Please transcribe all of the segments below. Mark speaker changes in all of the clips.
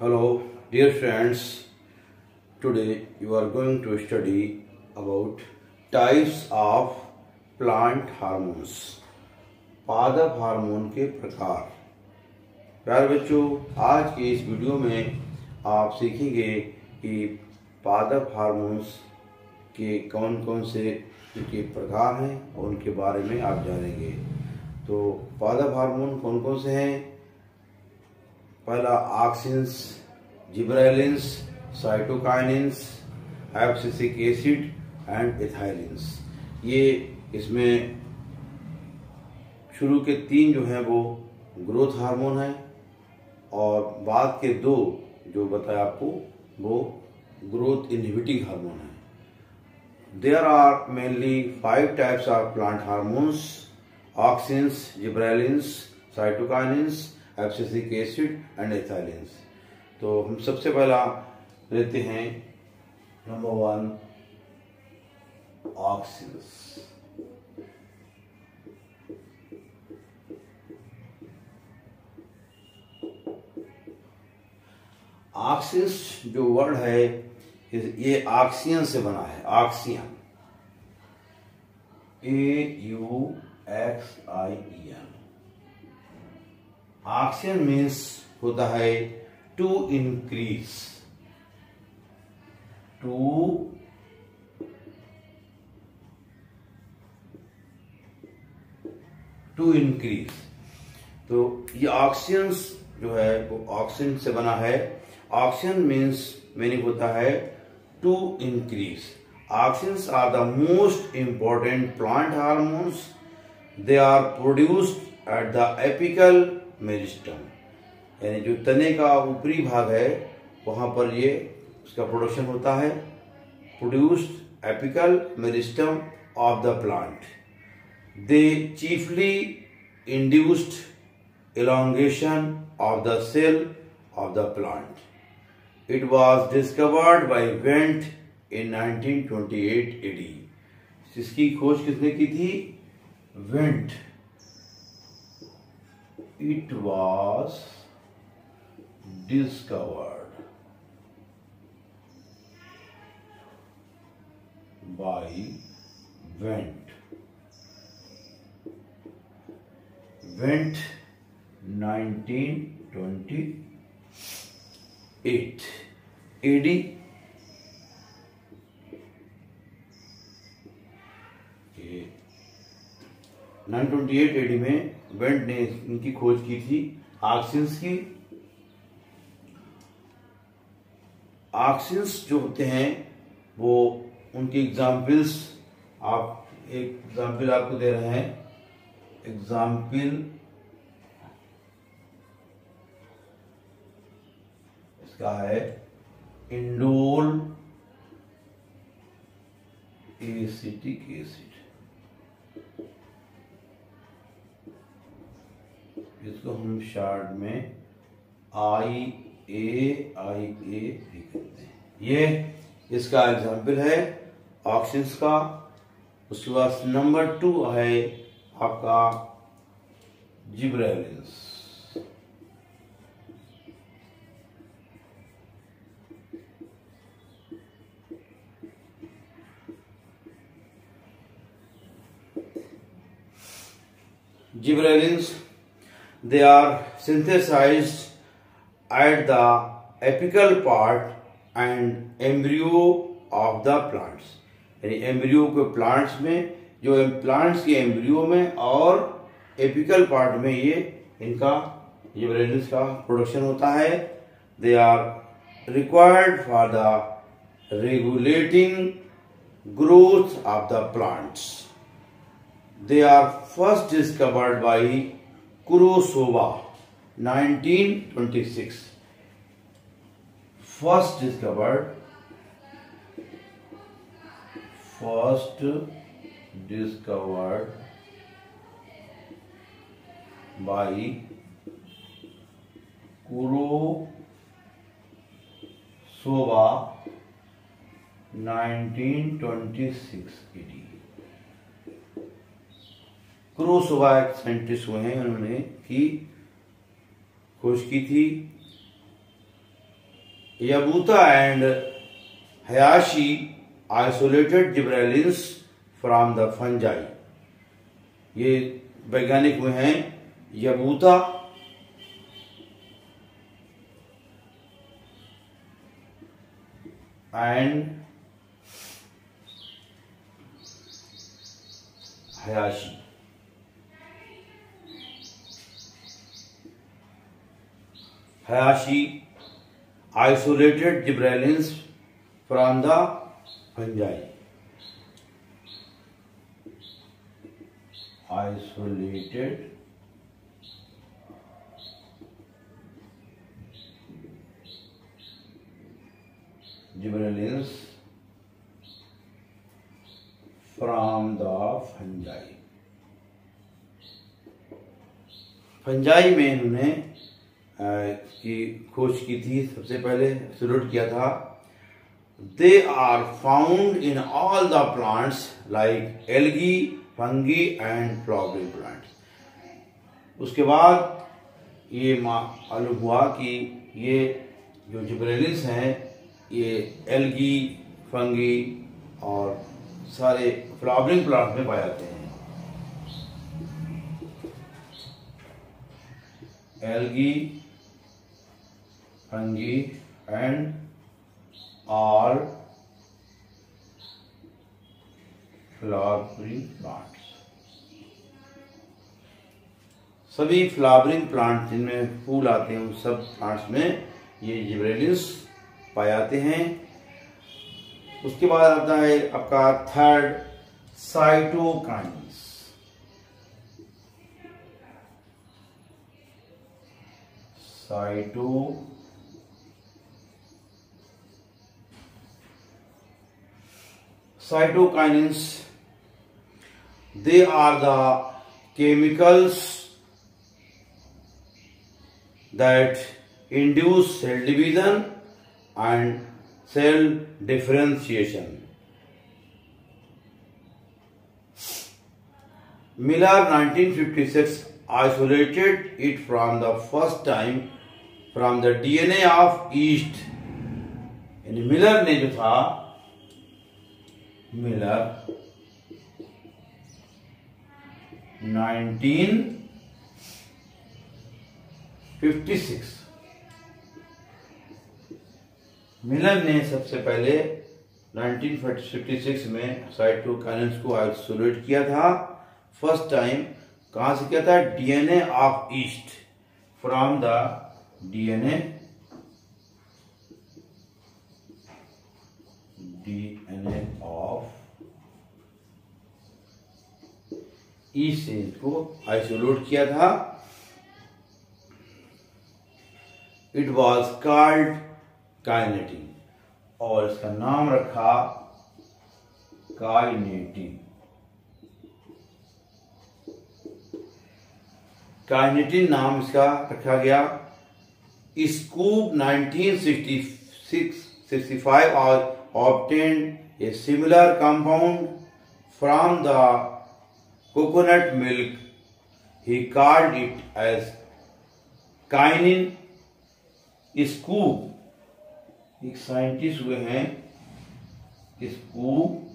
Speaker 1: Hello, dear friends. Today you are going to study about types of plant hormones. पादप hormone के प्रकार प्यार बच्चों आज के इस वीडियो में आप सीखेंगे कि पादप हार्मोन्स के कौन कौन से उनके प्रकार हैं और उनके बारे में आप जानेंगे तो पादप हार्मोन कौन कौन से हैं पहला auxins gibberellins cytokinins abscisic acid and ethylenes ये इसमें शुरू के तीन जो हैं वो ग्रोथ हार्मोन हैं और बाद के दो जो बताया आपको, वो ग्रोथ इनहिबिटिंग हार्मोन है। There are mainly five types of plant hormones auxins gibberellins cytokinins abscisic acid and ethylenes तो हम सबसे पहला लेते हैं नंबर वन ऑक्सिन्स ऑक्सिन्स जो वर्ड है, ये ऑक्सीजन से बना है oxygen A U X I N oxygen means होता है to increase to to increase तो ये ऑक्सीजन जो है, वो ऑक्सीजन से बना है। ऑक्सीजन मीन्स मीनिंग होता है to increase oxygen are the most important plant hormones they are produced at the apical meristem यानी जो तने का ऊपरी भाग है, वहाँ पर ये उसका प्रोडक्शन होता है। Produced apical meristem of the plant they chiefly induced elongation of the cell of the plant it was discovered by Went in 1928 AD इसकी खोज किसने की थी? Went it was discovered by Wendt. Wendt 1928 AD nine twenty eight AD में Went ने इनकी खोज की थी, ऑक्सीन्स की। ऑक्सीन्स जो होते हैं, वो उनकी एग्जाम्पल्स आप एक एग्ज़ाम्पल आपको दे रहे हैं। एग्ज़ाम्पल इसका है इंडोल एसिटिक एसिड जिसको हम शार्ट में आई ए आई ए भी कहते हैं। ये इसका एग्ज़ाम्पल है ऑप्शन का। उसके बाद नंबर टू है आपका gibberellins gibberellins they are synthesized at the apical part and embryo of the plants. यानी एम्ब्रियो के प्लांट्स में, जो प्लांट्स के एम्ब्रियो में और एपिकल पार्ट में ये, इनका, ये जिब्रेलिस का प्रोडक्शन होता है। They are required for the regulating growth of the plants they are first discovered by Kurosawa 1926 first discovered first discovered by Kurosawa 1926 twenty six क्रोसोवा एक साइंटिस्ट हुए हैं, उन्होंने की खोज की थी। Yabuta and Hayashi isolated gibberellins from the fungi. ये वैज्ञानिक हुए हैं, Yabuta. And Hayashi. Hayashi isolated gibberellins from the fungi isolated gibberellins from the fungi fungi में इन्होंने की खोज की थी, सबसे पहले सल्यूट किया था। They are found in all the plants like algae fungi and flowering plant उसके बाद ये मालूम हुआ कि ये जो जिब्रेलिस हैं, ये एलगी फंगी और सारे फ्लावरिंग प्लांट में पाए जाते हैं। Algae fungi and all flowering plants. सभी फ्लावरिंग प्लांट जिनमें फूल आते हैं, उन सब प्लांट्स में ये जिब्रेलिस पाए जाते हैं। उसके बाद आता है आपका third cytokinins cyto cytokinins they are the chemicals that induce cell division and cell differentiation Miller 1956 isolated it from the first time from the DNA of yeast यानी मिलर ने जो था मिलर 1956 मिलर ने सबसे पहले 1956 में साइटोकाइनेंस को isolate किया था। फ़र्स्ट टाइम कहाँ से किया था? DNA of yeast from the DNA. DNA ई से को आइसोलेट किया था। इट वॉज़ कॉल्ड काइनेटिन और इसका नाम रखा काइनेटिन काइनेटिन नाम इसका रखा गया। स्कूप 1966 65 और obtained a similar compound from the coconut milk he called it as kine Skoog एक साइंटिस्ट हुए हैं स्कूप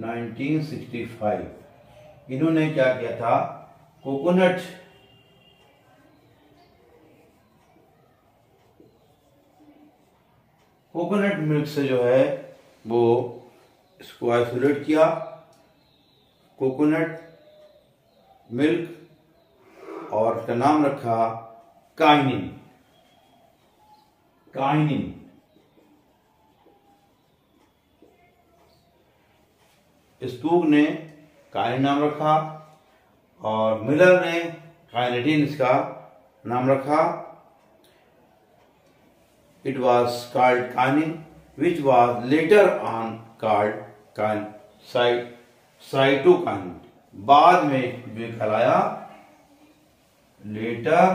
Speaker 1: 1965 इन्होंने क्या किया था? कोकोनट कोकोनट मिल्क से जो है वो इसको आइसोलेट किया कोकोनट मिल्क और उसका नाम रखा काइनिन। काइनिन। स्पूग ने काइनिन नाम रखा और मिलर ने काइनेटिन इसका नाम रखा। It was called kinin. Which was later on called kine side cytokine बाद में जो कहलाया लेटर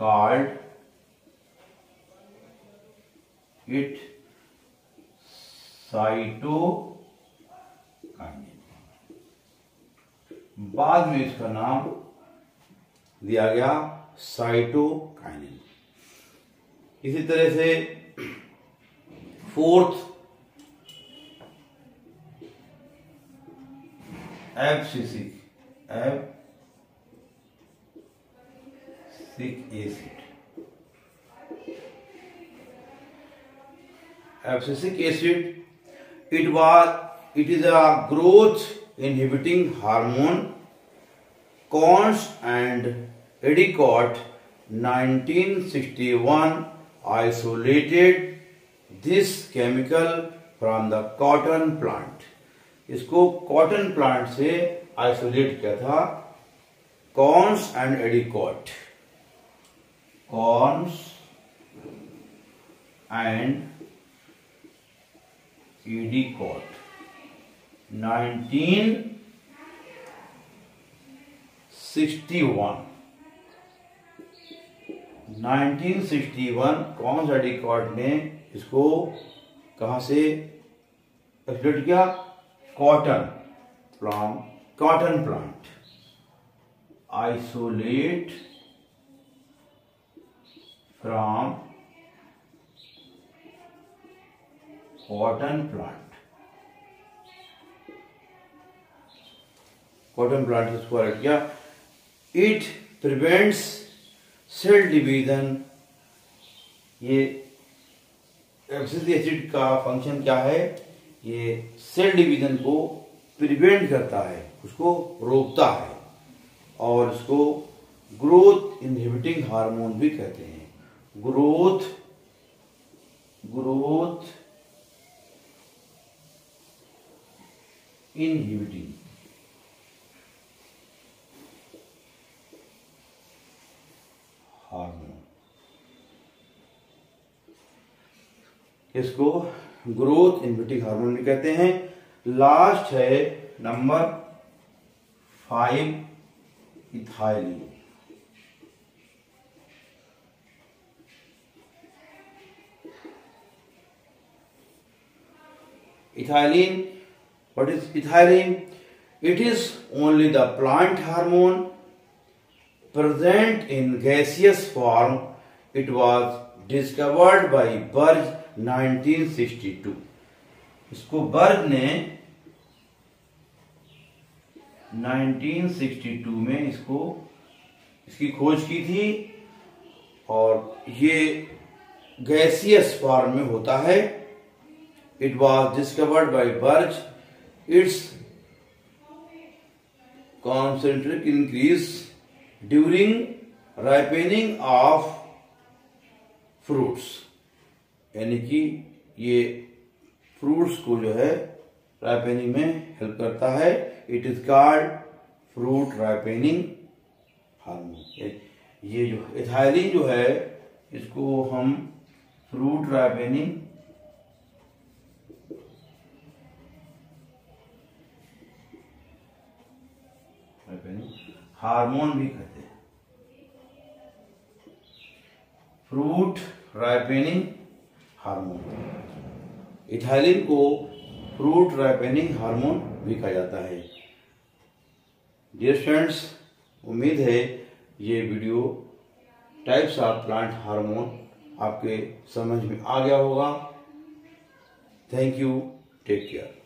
Speaker 1: कार्ड इट साइटो बाद में इसका नाम दिया गया साइटोकाइनिन इसी तरह से fourth. Abscisic abscisic acid abscisic acid it was it is a growth inhibiting hormone Cons and Addicott 1961 isolated this chemical from the cotton plant इसको कॉटन प्लांट से आइसोलेट किया था Cons and Addicott Cons and Addicott 1961 1961 कौन सा डिकॉट ने इसको कहा से एक्सप्लेट किया? Cotton from cotton plant. Isolate from cotton plant cotton plant इसको अलर्ट किया। इट प्रिवेंट्स सेल डिवीज़न, ये एब्सिक एसिड का फ़ंक्शन क्या है? ये सेल डिवीज़न को प्रिवेंट करता है, उसको रोकता है और इसको ग्रोथ इनहिबिटिंग हार्मोन भी कहते हैं। ग्रोथ ग्रोथ inhibiting हार्मोन इसको ग्रोथ इन बिटिक हार्मोन भी कहते हैं। लास्ट है number five ethylene ethylene what is ethylene it is only the plant hormone present in gaseous form it was discovered by Burg 1962. इसको बर्ग ने 1962 में इसको, इसकी खोज की थी और ये गैसियस फॉर्म में होता है। It was discovered by Burg its concentric increase during ripening of fruits. यानी कि ये फ्रूट्स को जो है राइपेनिंग में हेल्प करता है। It is called fruit ripening hormone ये जो इथाइलिन जो है, इसको हम फ्रूट राइपेनिंग हार्मोन भी कहते हैं। फ्रूट राइपेनिंग हार्मोन इथाइलिन को फ्रूट राइपेनिंग हार्मोन भी कहा जाता है। डियर फ्रेंड्स उम्मीद है ये video types of plant hormone आपके समझ में आ गया होगा। Thank you take care